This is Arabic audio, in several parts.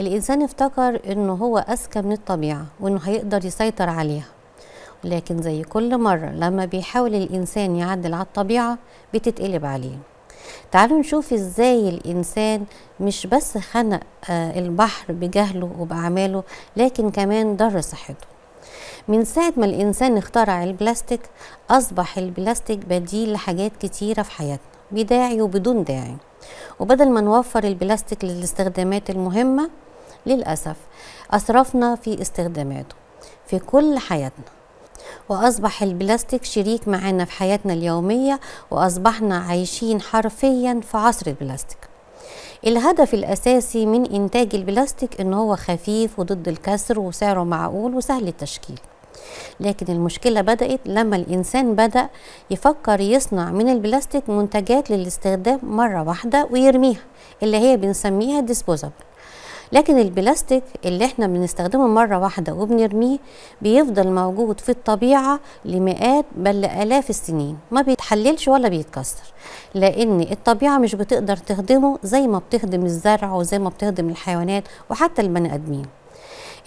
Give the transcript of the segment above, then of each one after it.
الإنسان افتكر إنه هو أذكى من الطبيعة وإنه هيقدر يسيطر عليها. لكن زي كل مرة لما بيحاول الإنسان يعدل على الطبيعة بتتقلب عليه. تعالوا نشوف إزاي الإنسان مش بس خنق آه البحر بجهله وبأعماله لكن كمان ضر صحته. من ساعة ما الإنسان اخترع البلاستيك أصبح البلاستيك بديل لحاجات كتيرة في حياتنا بداعي وبدون داعي. وبدل ما نوفر البلاستيك للاستخدامات المهمة للأسف أسرفنا في استخداماته في كل حياتنا. وأصبح البلاستيك شريك معنا في حياتنا اليومية وأصبحنا عايشين حرفيا في عصر البلاستيك. الهدف الأساسي من إنتاج البلاستيك إن هو خفيف وضد الكسر وسعره معقول وسهل التشكيل. لكن المشكلة بدأت لما الإنسان بدأ يفكر يصنع من البلاستيك منتجات للاستخدام مرة واحدة ويرميها اللي هي بنسميها disposable لكن البلاستيك اللي إحنا بنستخدمه مرة واحدة وبنرميه بيفضل موجود في الطبيعة لمئات بل لآلاف السنين ما بيتحللش ولا بيتكسر لأن الطبيعة مش بتقدر تخدمه زي ما بتخدم الزرع وزي ما بتخدم الحيوانات وحتى البني آدمين.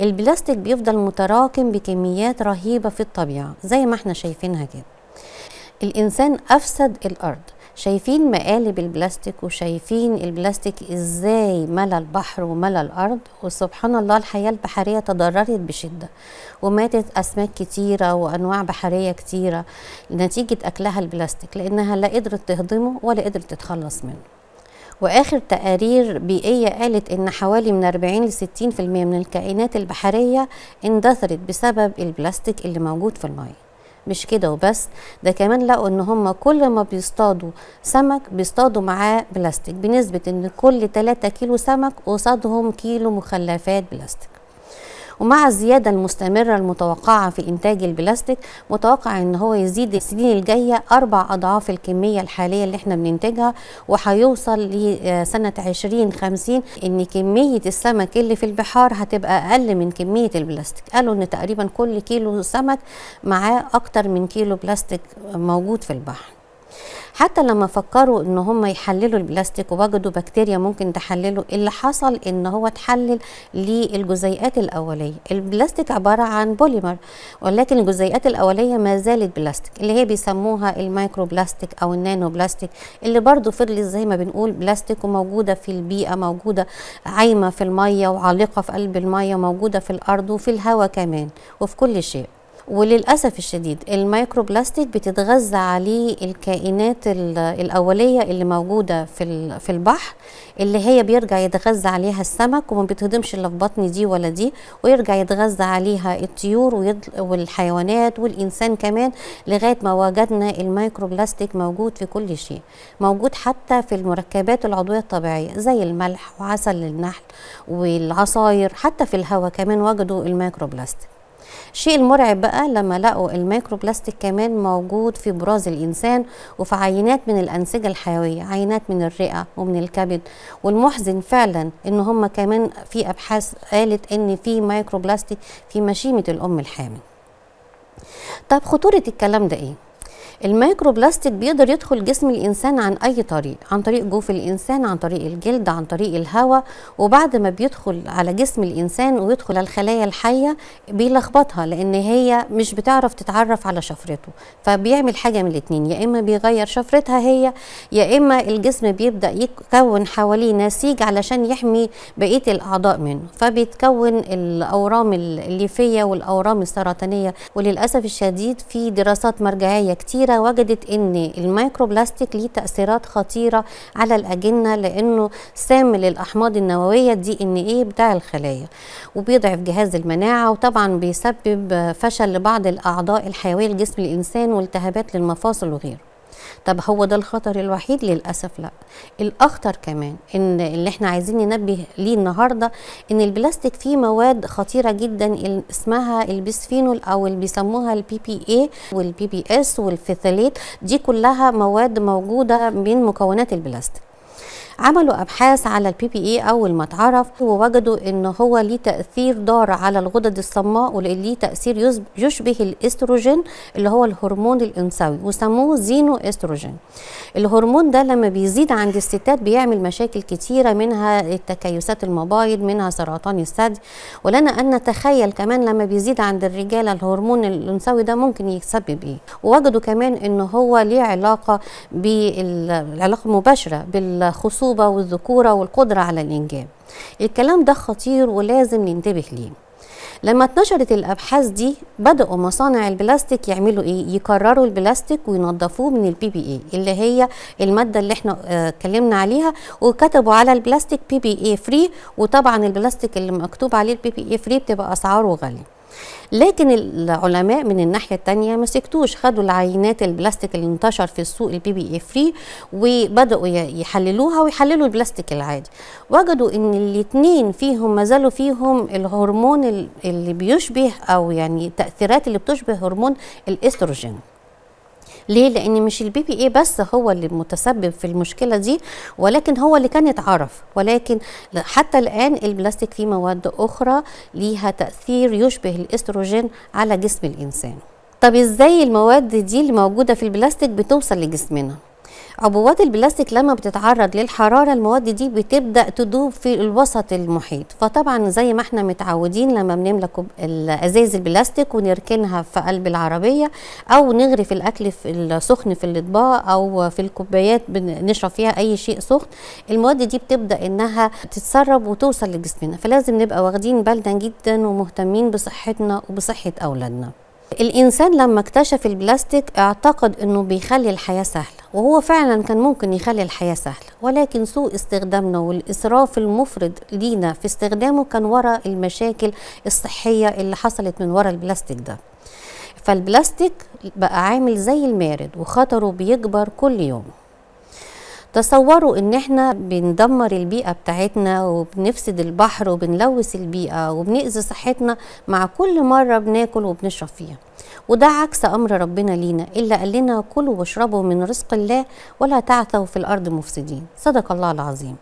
البلاستيك بيفضل متراكم بكميات رهيبة في الطبيعة زي ما إحنا شايفينها كده. الإنسان أفسد الأرض. شايفين مقالب البلاستيك وشايفين البلاستيك إزاي ملأ البحر وملأ الأرض؟ وسبحان الله الحياة البحرية تضررت بشدة وماتت أسماك كتيرة وأنواع بحرية كتيرة نتيجة أكلها البلاستيك لأنها لا قدرت تهضمه ولا قدرت تتخلص منه. وآخر تقارير بيئية قالت إن حوالي من 40 ل 60% من الكائنات البحرية اندثرت بسبب البلاستيك اللي موجود في المية. مش كده وبس ده كمان لقوا إن هم كل ما بيصطادوا سمك بيصطادوا معاه بلاستيك بنسبة إن كل 3 كيلو سمك قصادهم كيلو مخلفات بلاستيك. ومع الزيادة المستمرة المتوقعة في إنتاج البلاستيك متوقع إن هو يزيد السنين الجاية أربع أضعاف الكمية الحالية اللي إحنا بننتجها وهيوصل لسنة 2050 إن كمية السمك اللي في البحار هتبقى أقل من كمية البلاستيك. قالوا إن تقريبا كل كيلو سمك معاه أكتر من كيلو بلاستيك موجود في البحر. حتى لما فكروا إن هم يحللوا البلاستيك ووجدوا بكتيريا ممكن تحلله اللي حصل إن هو اتحلل للجزيئات الأولية. البلاستيك عبارة عن بوليمر ولكن الجزيئات الأولية ما زالت بلاستيك اللي هي بيسموها المايكرو بلاستيك أو النانو بلاستيك اللي برضو فضلت زي ما بنقول بلاستيك وموجودة في البيئة موجودة عايمة في المية وعالقة في قلب المية موجودة في الأرض وفي الهواء كمان وفي كل شيء. وللأسف الشديد الميكرو بلاستيك بتتغذى عليه الكائنات الأولية اللي موجودة في في البحر اللي هي بيرجع يتغذى عليها السمك وما بتهضمش إلا في بطن دي ولا دي ويرجع يتغذى عليها الطيور والحيوانات والإنسان كمان لغاية ما وجدنا الميكرو بلاستيك موجود في كل شيء موجود حتى في المركبات العضوية الطبيعية زي الملح وعسل النحل والعصاير حتى في الهواء كمان وجدوا الميكرو بلاستيك الشيء المرعب بقى لما لقوا الميكرو بلاستيك كمان موجود في براز الإنسان وفي عينات من الأنسجة الحيوية عينات من الرئة ومن الكبد. والمحزن فعلا إن هم كمان في أبحاث قالت إن في ميكرو بلاستيك في مشيمة الأم الحامل. طب خطورة الكلام ده إيه؟ الميكرو بلاستيك بيقدر يدخل جسم الإنسان عن أي طريق عن طريق جوف الإنسان عن طريق الجلد عن طريق الهواء. وبعد ما بيدخل على جسم الإنسان ويدخل الخلايا الحية بيلخبطها لأن هي مش بتعرف تتعرف على شفرته. فبيعمل حاجة من الاثنين يا إما بيغير شفرتها هي يا إما الجسم بيبدأ يكون حواليه نسيج علشان يحمي بقية الأعضاء منه. فبيتكون الأورام الليفية والأورام السرطانية. وللأسف الشديد في دراسات مرجعية كتير كتيرة وجدت إن الميكرو بلاستيك ليه تأثيرات خطيرة على الأجنة لأنه سام للأحماض النووية DNA بتاع الخلايا وبيضعف جهاز المناعة وطبعا بيسبب فشل لبعض الأعضاء الحيوية لجسم الإنسان والتهابات للمفاصل وغيره. طب هو ده الخطر الوحيد؟ للأسف لا. الأخطر كمان إن اللي إحنا عايزين ننبه ليه النهارده إن البلاستيك فيه مواد خطيرة جدا اسمها البسفينول أو اللي بيسموها ال BPA وال BPS وال phthalate دي كلها مواد موجودة من مكونات البلاستيك. عملوا أبحاث على ال BPA أول ما اتعرف ووجدوا إن هو ليه تأثير ضار على الغدد الصماء وليه تأثير يشبه الإستروجين اللي هو الهرمون الأنثوي وسموه xenoestrogen الهرمون ده لما بيزيد عند الستات بيعمل مشاكل كتيرة منها التكيسات المبايض منها سرطان الثدي. ولنا أن نتخيل كمان لما بيزيد عند الرجاله الهرمون الأنثوي ده ممكن يسبب إيه. ووجدوا كمان إن هو ليه علاقة بالعلاقه المباشره بالخصوبه والذكورة والقدرة على الإنجاب. الكلام ده خطير ولازم ننتبه ليه. لما اتنشرت الأبحاث دي بدأوا مصانع البلاستيك يعملوا إيه؟ يكرروا البلاستيك وينظفوه من ال BPA اللي هي المادة اللي إحنا اتكلمنا آه عليها. وكتبوا على البلاستيك BPA free وطبعا البلاستيك اللي مكتوب عليه ال BPA free بتبقى أسعاره غالية. لكن العلماء من الناحية الثانية ما سكتوش. خدوا العينات البلاستيك اللي انتشر في السوق ال BPA free وبدأوا يحللوها ويحللوا البلاستيك العادي. وجدوا إن الاثنين فيهم ما زالوا فيهم الهرمون اللي بيشبه أو يعني التاثيرات اللي بتشبه هرمون الإستروجين. ليه؟ لأن مش ال BPA بس هو اللي متسبب في المشكلة دي ولكن هو اللي كان اتعرف ولكن حتى الآن البلاستيك فيه مواد أخرى ليها تأثير يشبه الإستروجين على جسم الإنسان. طب إزاي المواد دي اللي موجودة في البلاستيك بتوصل لجسمنا؟ عبوات البلاستيك لما بتتعرض للحرارة المواد دي بتبدأ تدوب في الوسط المحيط. فطبعا زي ما إحنا متعودين لما بنملى الازاز البلاستيك ونركنها في قلب العربية أو نغرف الأكل في السخن في الأطباق أو في الكوبايات نشرب فيها أي شيء سخن المواد دي بتبدأ إنها تتسرب وتوصل لجسمنا. فلازم نبقى واخدين بالنا جدا ومهتمين بصحتنا وبصحة أولادنا. الإنسان لما اكتشف البلاستيك اعتقد إنه بيخلي الحياة سهلة وهو فعلا كان ممكن يخلي الحياة سهلة ولكن سوء استخدامنا والإسراف المفرط لينا في استخدامه كان ورا المشاكل الصحية اللي حصلت من ورا البلاستيك ده. فالبلاستيك بقى عامل زي المارد وخطره بيكبر كل يوم. تصوروا إن إحنا بندمر البيئة بتاعتنا وبنفسد البحر وبنلوث البيئة وبنأذي صحتنا مع كل مرة بناكل وبنشرب فيها. وده عكس أمر ربنا لينا إلا قال لنا كلوا واشربوا من رزق الله ولا تعثوا في الأرض مفسدين. صدق الله العظيم.